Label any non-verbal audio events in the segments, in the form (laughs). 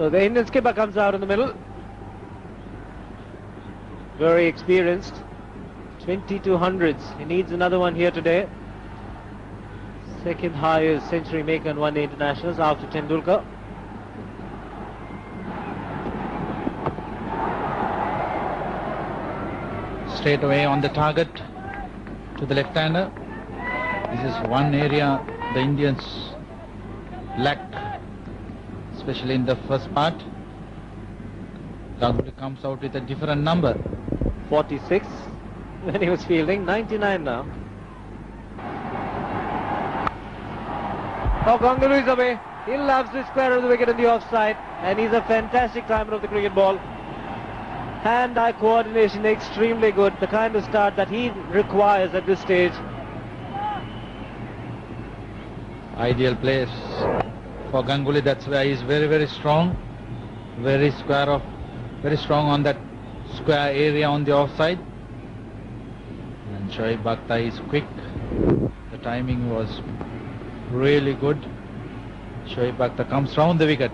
So the Indian skipper comes out in the middle. Very experienced. 22 hundreds. He needs another one here today. Second highest century maker in one day internationals after Tendulkar. Straight away on the target to the left-hander. This is one area the Indians lack, especially in the first part. Ganguly comes out with a different number. 46 when he was fielding. 99 now. Oh, Ganguly is away. He loves the square of the wicket in the offside and he's a fantastic timer of the cricket ball. Hand-eye coordination extremely good, the kind of start that he requires at this stage. Ideal place for Ganguly. That's why he's very, very strong. Very square of, very strong on that square area on the offside. And Shoaib Akhtar is quick. The timing was really good. Shoaib Akhtar comes round the wicket.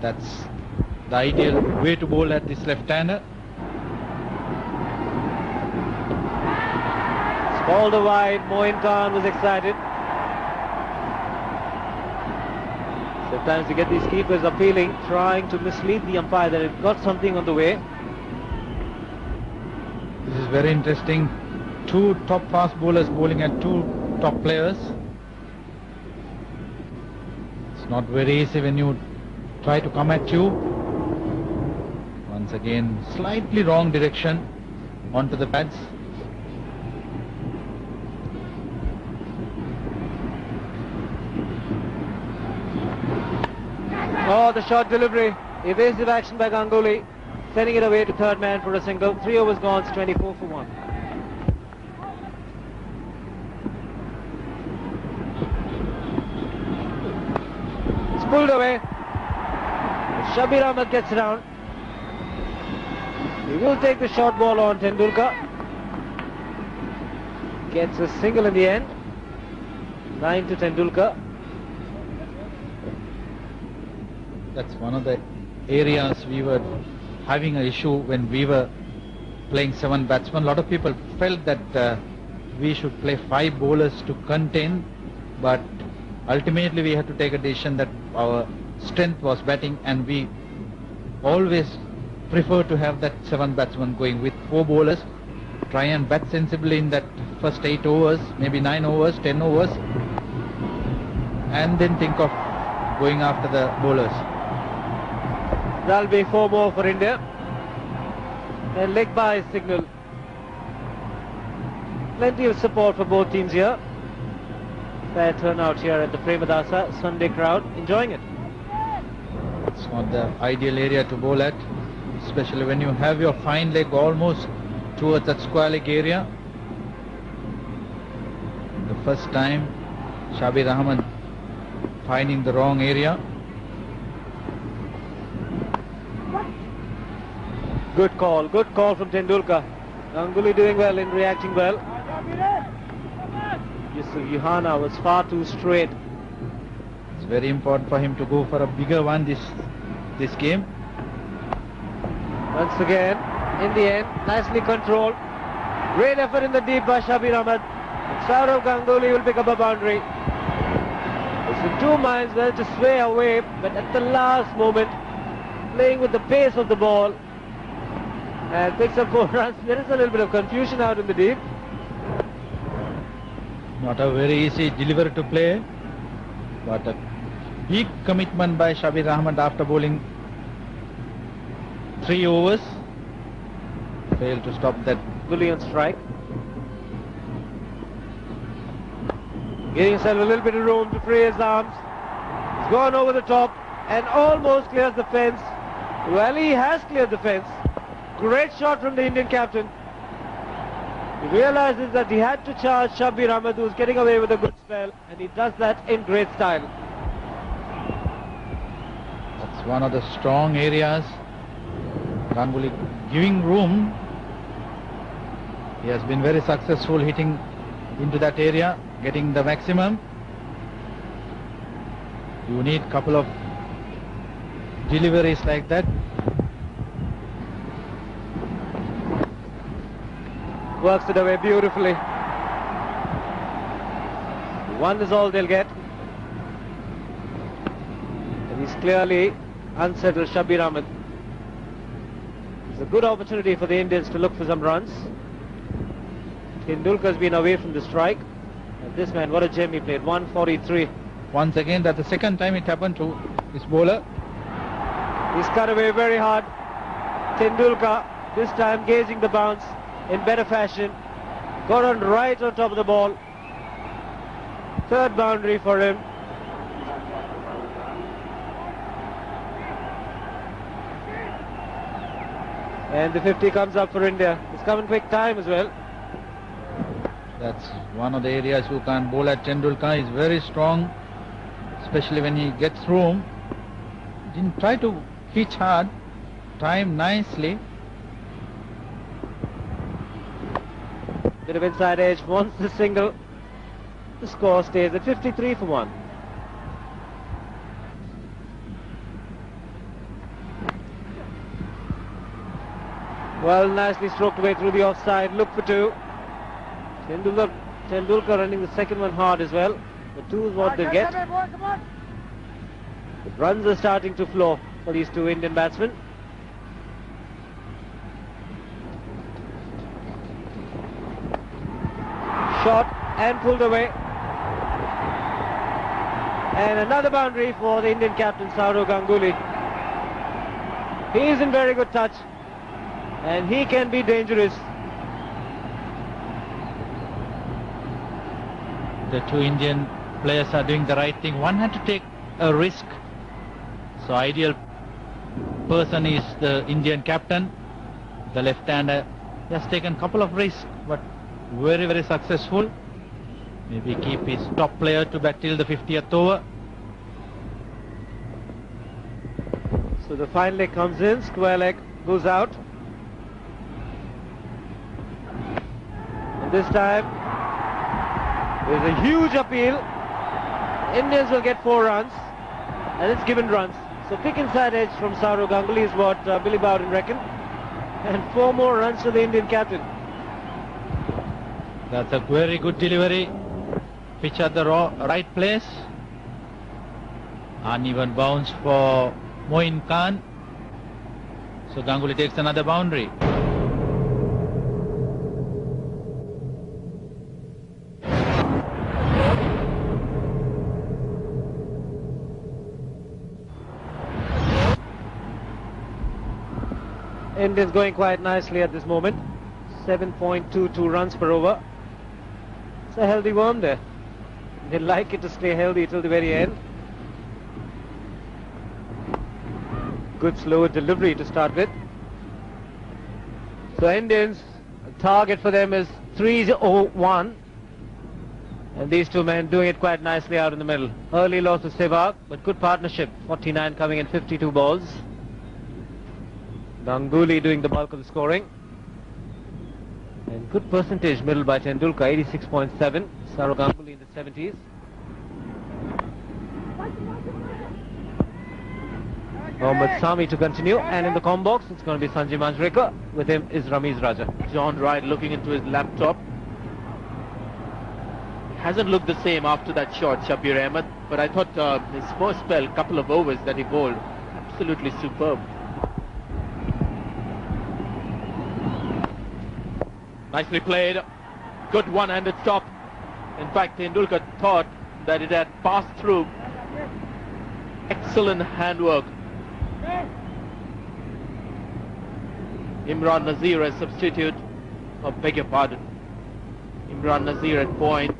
That's the ideal way to bowl at this left-hander. To wide, Moin Khan was excited. Sometimes you get these keepers appealing, trying to mislead the umpire that it got something on the way. This is very interesting. Two top fast bowlers bowling at two top players. It's not very easy when you try to come at you. Once again, slightly wrong direction onto the pads. The short delivery. Evasive action by Ganguly. Sending it away to third man for a single. Three overs gone, it's 24 for 1. It's pulled away. Shabbir Ahmed gets around. He will take the short ball on Tendulkar. Gets a single in the end. 9 to Tendulkar. That's one of the areas we were having an issue when we were playing seven batsmen. A lot of people felt that uh, we should play five bowlers to contain, but ultimately we had to take a decision that our strength was batting and we always prefer to have that seven batsmen going with four bowlers. Try and bat sensibly in that first eight overs, maybe nine overs, ten overs, and then think of going after the bowlers. That'll be four more for India. And leg bye signal. Plenty of support for both teams here. Fair turnout here at the Premadasa Sunday crowd, enjoying it. It's not the ideal area to bowl at, especially when you have your fine leg almost towards that square leg area. The first time, Shabbir Ahmed finding the wrong area. Good call, good call from Tendulkar. Ganguly doing well in reacting well. Yousuf Youhana was far too straight. It's very important for him to go for a bigger one this this game. Once again, in the end, nicely controlled. Great effort in the deep by Shabbir Ahmed. Sourav Ganguly will pick up a boundary. It's in two minds whether to sway away, but at the last moment, playing with the pace of the ball, Uh, and picks up four (laughs) runs. There is a little bit of confusion out in the deep. Not a very easy delivery to play, but a big commitment by Shabbir Ahmed after bowling three overs. Failed to stop that Bullion strike. Giving himself a little bit of room to free his arms. He's gone over the top and almost clears the fence. Well, he has cleared the fence. Great shot from the Indian captain. He realizes that he had to charge Shabbir Ahmed, who's getting away with a good spell, and he does that in great style. That's one of the strong areas. Ganguly giving room. He has been very successful hitting into that area, getting the maximum. You need a couple of deliveries like that. Works it away beautifully. One is all they'll get. And he's clearly unsettled Shabbir Ahmed. It's a good opportunity for the Indians to look for some runs. Tendulkar's been away from the strike. And this man, what a gem he played. 143. Once again, that's the second time it happened to this bowler. He's cut away very hard. Tendulkar, this time gauging the bounce in better fashion. Got on right on top of the ball. Third boundary for him. And the 50 comes up for India. It's coming quick time as well. That's one of the areas who can bowl at Tendulkar. He's very strong, especially when he gets room. Didn't try to pitch hard, time nicely. Bit of inside edge, wants the single. The score stays at 53 for 1. Well, nicely stroked away through the offside. Look for two. Tendulkar, Tendulkar running the second one hard as well. The two is what they get. The runs are starting to flow for these two Indian batsmen. Shot and pulled away. And another boundary for the Indian captain Sourav Ganguly. He is in very good touch and he can be dangerous. The two Indian players are doing the right thing. One had to take a risk. So ideal person is the Indian captain, the left-hander. He has taken a couple of risks, but very, very successful. Maybe keep his top player to bat till the 50th over. So the final leg comes in, square leg goes out. And this time, there's a huge appeal. Indians will get four runs, and it's given runs. So quick inside edge from Sourav Ganguly is what uh, Billy Bowden reckoned. (laughs) And four more runs to the Indian captain. That's a very good delivery. Pitch at the right place. Uneven bounce for Moin Khan. So Ganguly takes another boundary. Indians going quite nicely at this moment. 7.22 runs per over. It's a healthy worm there. They like it to stay healthy till the very end. Good slow delivery to start with. So Indians, target for them is 301. And these two men doing it quite nicely out in the middle. Early loss of Sehwag, but good partnership. 49 coming in 52 balls. Ganguly doing the bulk of the scoring. And good percentage middle by Tendulkar, 86.7. Sourav Ganguly in the 70s. Mohammad Sami to continue, and in the com box it's going to be Sanjay Manjrekar. With him is Ramiz Raja. John Wright looking into his laptop. Hasn't looked the same after that shot, Shabbir Ahmed, but I thought uh, his first spell, couple of overs that he bowled, absolutely superb. Nicely played. Good one-handed stop. In fact, Tendulkar thought that it had passed through. Excellent handwork. Imran Nazir as substitute. Oh, beg your pardon. Imran Nazir at point.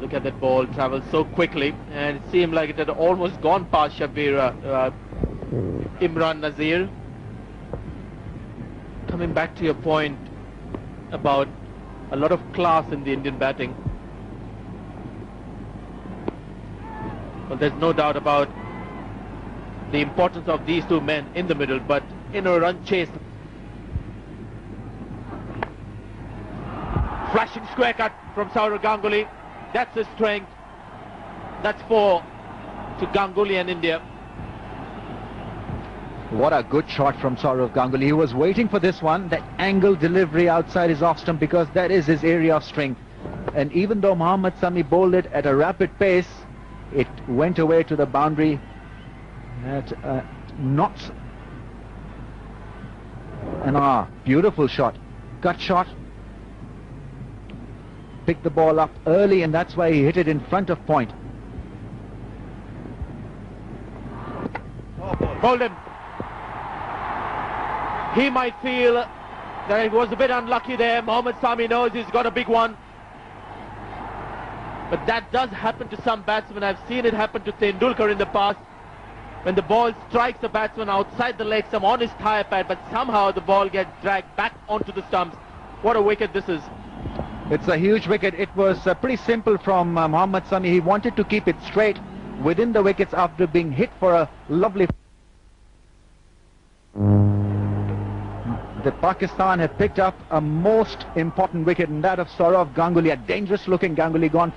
Look at that ball travel so quickly, and it seemed like it had almost gone past Shabbir uh, uh, Imran Nazir. Coming back to your point about a lot of class in the Indian batting. Well, there's no doubt about the importance of these two men in the middle, but in a run chase. Flashing square cut from Sourav Ganguly. That's his strength. That's four to Ganguly and India. What a good shot from Sourav Ganguly. He was waiting for this one, that angle delivery outside his off stump because that is his area of strength. And even though Mohammad Sami bowled it at a rapid pace, it went away to the boundary at not an ah, beautiful shot. Cut shot. Picked the ball up early and that's why he hit it in front of point. Bowled him. He might feel that he was a bit unlucky there. Mohammad Sami knows he's got a big one. But that does happen to some batsmen. I've seen it happen to Tendulkar in the past. When the ball strikes the batsman outside the leg stump on his tyre pad, but somehow the ball gets dragged back onto the stumps. What a wicket this is. It's a huge wicket. It was uh, pretty simple from uh, Mohammad Sami. He wanted to keep it straight within the wickets after being hit for a lovely... The Pakistan have picked up a most important wicket and that of Sourav Ganguly, a dangerous looking Ganguly gone for